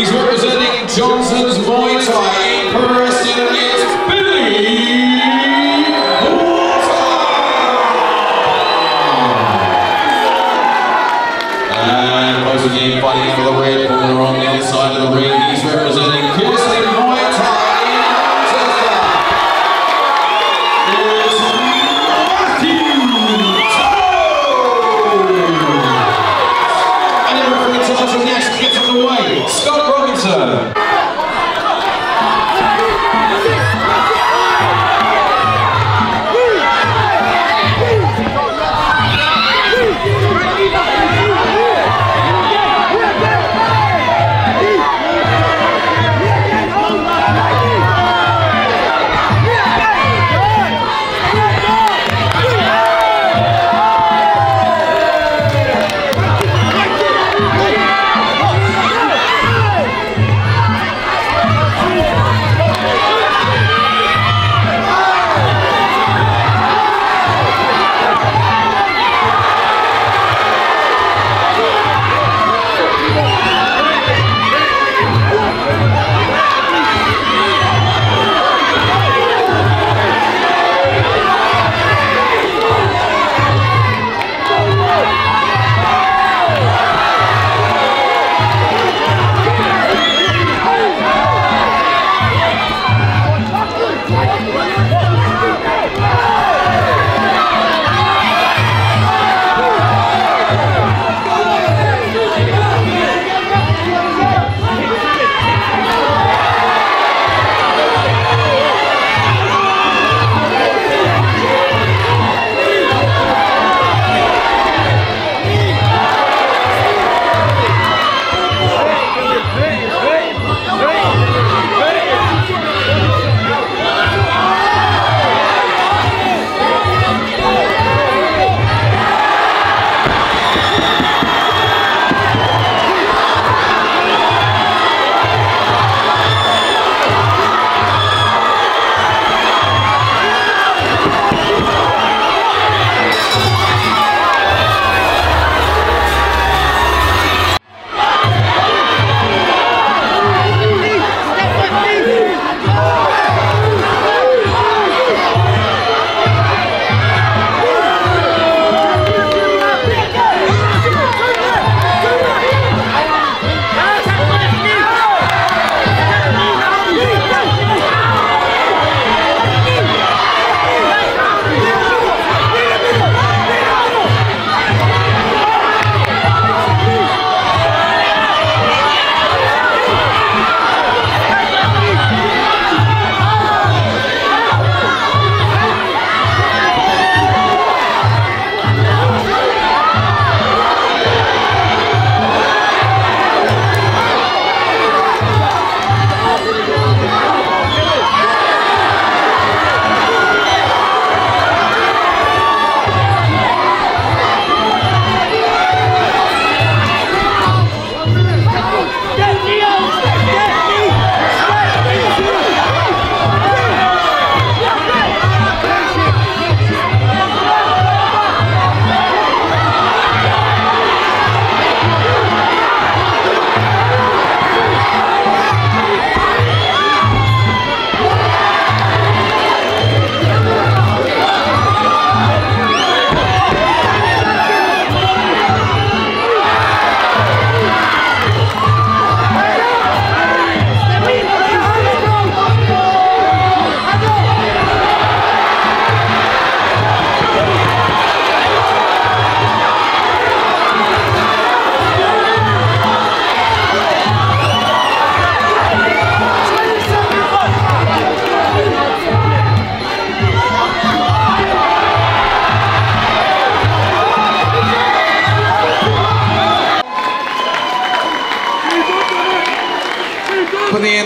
He's representing Johnson's Muay Thai. Is Billy Wharton. And once again, fighting of the red corner on the other side of the ring, he's representing Kearsley. Bolsonaro.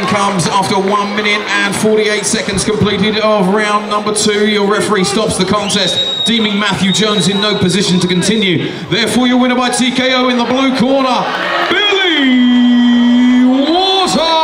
Comes after 1 minute and 48 seconds completed of round number two. Your referee stops the contest, deeming Matthew Jones in no position to continue. Therefore, your winner by TKO in the blue corner, Billy Wharton!